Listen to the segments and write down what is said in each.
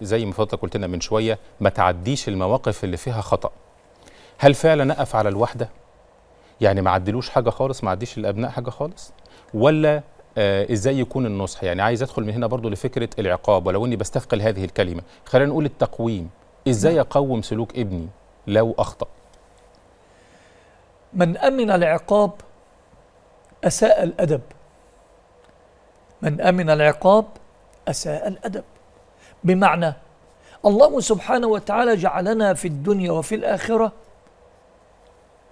زي ما فضلتك قلت لنا من شوية ما تعديش المواقف اللي فيها خطأ. هل فعلا أقف على الوحدة؟ يعني ما عدلوش حاجة خالص ما عديش الابناء حاجة خالص؟ ولا آه إزاي يكون النصح؟ يعني عايز أدخل من هنا برضو لفكرة العقاب ولو إني بستثقل هذه الكلمة. خلينا نقول التقويم. إزاي أقوم سلوك ابني لو أخطأ؟ من أمن العقاب أساء الأدب. من أمن العقاب أساء الأدب. بمعنى الله سبحانه وتعالى جعلنا في الدنيا وفي الآخرة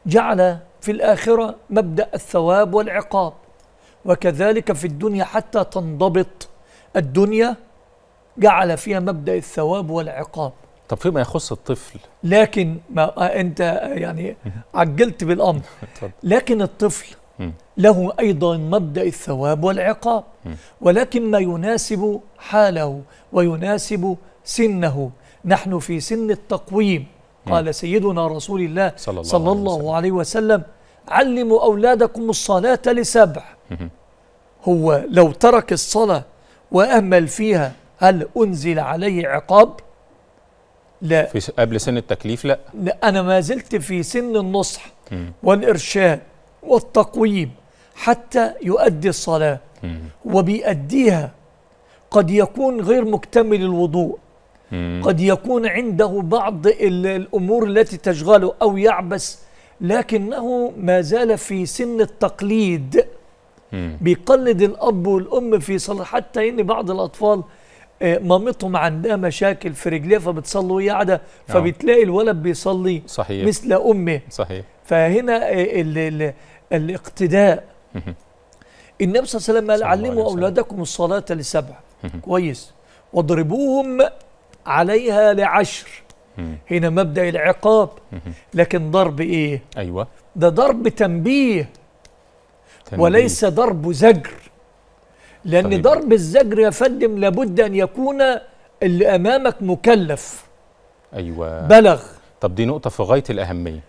جعل في الآخرة مبدأ الثواب والعقاب وكذلك في الدنيا حتى تنضبط الدنيا جعل فيها مبدأ الثواب والعقاب طب فيما يخص الطفل لكن ما أنت يعني عجلت بالأمر اتفضل. لكن الطفل. له أيضا مبدأ الثواب والعقاب ولكن ما يناسب حاله ويناسب سنه. نحن في سن التقويم قال سيدنا رسول الله صلى الله صلى عليه الله عليه وسلم علموا أولادكم الصلاة لسبع. هو لو ترك الصلاة وأهمل فيها هل أنزل عليه عقاب؟ لا. في س- قبل سن التكليف لا. لا، أنا ما زلت في سن النصح والإرشاد والتقويم. حتى يؤدي الصلاة. وبيأديها قد يكون غير مكتمل الوضوء. قد يكون عنده بعض ال- الأمور التي تشغله أو يعبس لكنه ما زال في سن التقليد. بيقلد الأب والأم في صلاة حتى إن بعض الأطفال آه، مامتهم عندها مشاكل في رجليها فبتصلي وهي قاعدة فبتلاقي الولد بيصلي صحيح. مثل أمه. صحيح. فهنا آه، ال ال الاقتداء النبي صلى الله عليه وسلم قال علموا. أولادكم الصلاة لسبع. كويس. واضربوهم عليها لعشر. هنا مبدأ العقاب. لكن ضرب إيه؟ أيوه. ده ضرب تنبيه. تنبيه. وليس ضرب زجر. لأن طيب. ضرب الزجر يا فندم لابد أن يكون اللي أمامك مكلف. أيوه. بلغ. طب دي نقطة في غاية الأهمية.